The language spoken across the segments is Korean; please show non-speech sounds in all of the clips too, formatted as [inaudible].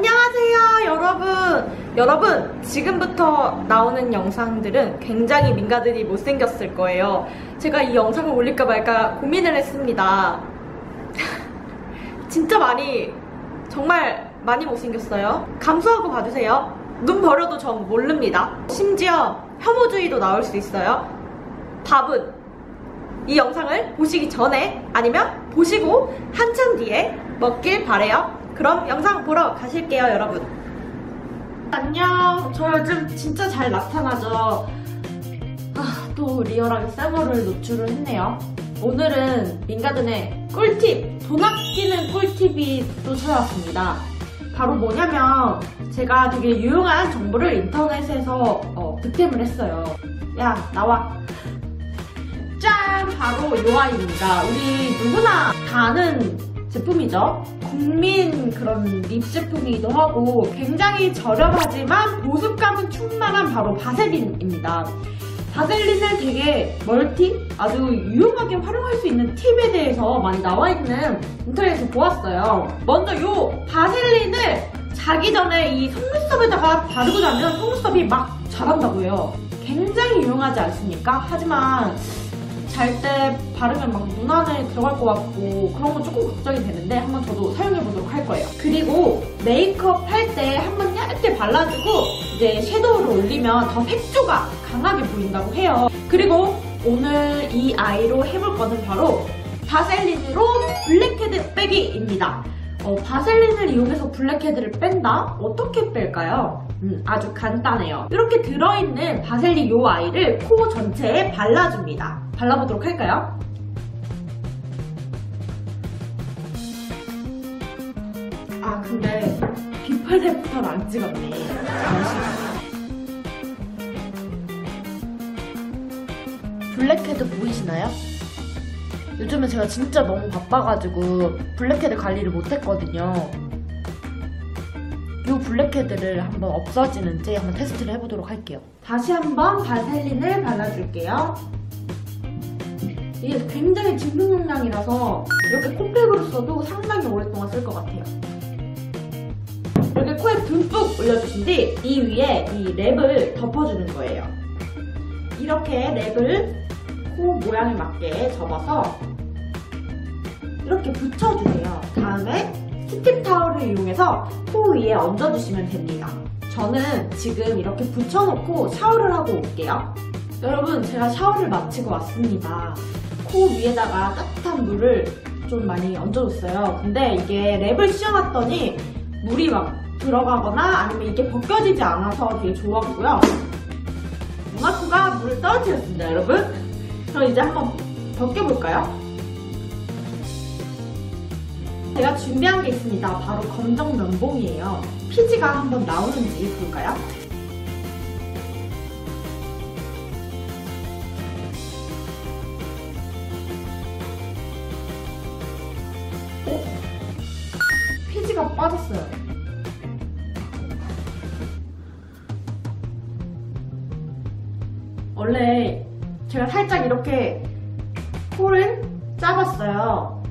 안녕하세요, 여러분. 여러분, 지금부터 나오는 영상들은 굉장히 민가들이 못생겼을 거예요. 제가 이 영상을 올릴까 말까 고민을 했습니다. [laughs] 진짜 많이, 정말 많이 못생겼어요. 감수하고 봐주세요. 눈 버려도 전 모릅니다. 심지어 혐오주의도 나올 수 있어요. 답은 이 영상을 보시기 전에 아니면 보시고 한참 뒤에 먹길 바래요. 그럼 영상 보러 가실게요, 여러분. 안녕. 저 요즘 진짜 잘 나타나죠. 아, 또 리얼하게 쌀머를 노출을 했네요. 오늘은 민가든의 꿀팁, 돈 아끼는 꿀팁이 또 찾아왔습니다. 바로 뭐냐면 제가 되게 유용한 정보를 인터넷에서 어, 득템을 했어요. 야, 나와. 짠! 바로 요 아이입니다. 우리 누구나 다 아는 제품이죠. 국민 그런 립 제품이기도 하고 굉장히 저렴하지만 보습감은 충만한 바로 바세린입니다. 바셀린을 되게 멀티, 아주 유용하게 활용할 수 있는 팁에 대해서 많이 나와 있는 인터넷에서 보았어요. 먼저 요 바셀린을 자기 전에 이 속눈썹에다가 바르고 자면 속눈썹이 막 자란다고 해요. 굉장히 유용하지 않습니까? 하지만 잘 때 바르면 막 눈 안에 들어갈 것 같고 그런 건 조금 걱정이 되는데 한번 저도 사용해 보도록 할 거예요. 그리고 메이크업 할 때 한번 얇게 발라주고 이제 섀도우를 올리면 더 색조가 강하게 보인다고 해요. 그리고 오늘 이 아이로 해볼 거는 바로 바셀린으로 블랙헤드 빼기입니다. 어, 바셀린을 이용해서 블랙헤드를 뺀다? 어떻게 뺄까요? 음, 아주 간단해요. 이렇게 들어있는 바셀린 요 아이를 코 전체에 발라줍니다. 발라보도록 할까요? 아 근데 before after는 안 찍었네. 블랙헤드 보이시나요? 요즘에 제가 진짜 너무 바빠가지고 블랙헤드 관리를 못했거든요. 이 블랙헤드를 한번 없어지는지 한번 테스트를 해보도록 할게요. 다시 한번 바셀린을 발라줄게요. 이게 굉장히 진동 용량이라서 이렇게 코팩으로 써도 상당히 오랫동안 쓸 것 같아요. 이렇게 코에 듬뿍 올려주신 뒤 이 위에 이 랩을 덮어주는 거예요. 이렇게 랩을 코 모양에 맞게 접어서 이렇게 붙여주세요. 다음에 스팀 타월을 이용해서 코 위에 얹어주시면 됩니다. 저는 지금 이렇게 붙여놓고 샤워를 하고 올게요. 여러분, 제가 샤워를 마치고 왔습니다. 코 위에다가 따뜻한 물을 좀 많이 얹어줬어요. 근데 이게 랩을 씌워놨더니 물이 막 들어가거나 아니면 이게 벗겨지지 않아서 되게 좋았고요. 문화코가 물을 떨어뜨렸습니다, 여러분. 그럼 이제 한번 벗겨볼까요? 제가 준비한 게 있습니다. 바로 검정 면봉이에요. 피지가 한번 나오는지 볼까요? 빠졌어요. 원래 제가 살짝 이렇게 코를 짜봤어요.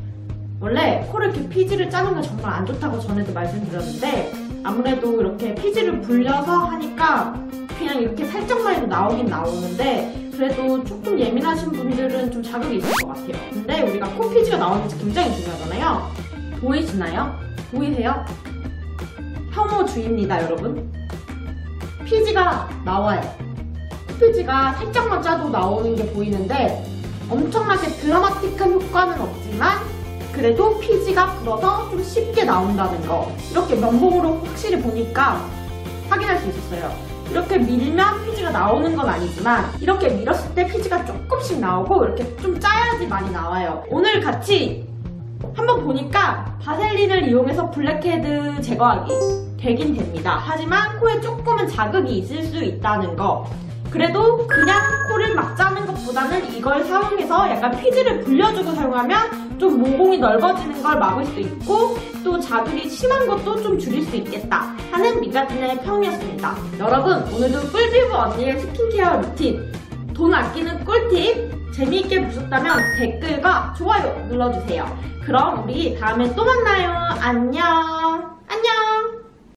원래 코를 이렇게 피지를 짜는 건 정말 안 좋다고 전에도 말씀드렸는데 아무래도 이렇게 피지를 불려서 하니까 그냥 이렇게 살짝만 해도 나오긴 나오는데 그래도 조금 예민하신 분들은 좀 자극이 있을 것 같아요. 근데 우리가 코 피지가 나오는지 굉장히 중요하잖아요. 보이시나요? 보이세요? 혐오주의입니다, 여러분. 피지가 나와요. 피지가 살짝만 짜도 나오는 게 보이는데 엄청나게 드라마틱한 효과는 없지만 그래도 피지가 불어서 좀 쉽게 나온다는 거 이렇게 면봉으로 확실히 보니까 확인할 수 있었어요 이렇게 밀면 피지가 나오는 건 아니지만 이렇게 밀었을 때 피지가 조금씩 나오고 이렇게 좀 짜야지 많이 나와요 오늘 같이 한번 보니까 바셀린을 이용해서 블랙헤드 제거하기 되긴 됩니다 하지만 코에 조금은 자극이 있을 수 있다는 거 그래도 그냥 코를 막 짜는 것보다는 이걸 사용해서 약간 피지를 불려주고 사용하면 좀 모공이 넓어지는 걸 막을 수 있고 또 자극이 심한 것도 좀 줄일 수 있겠다 하는 민가든의 평이었습니다. 여러분 오늘도 꿀피부 언니의 스킨케어 루틴 돈 아끼는 꿀팁 재미있게 보셨다면 댓글과 좋아요 눌러주세요. 그럼 우리 다음에 또 만나요. 안녕.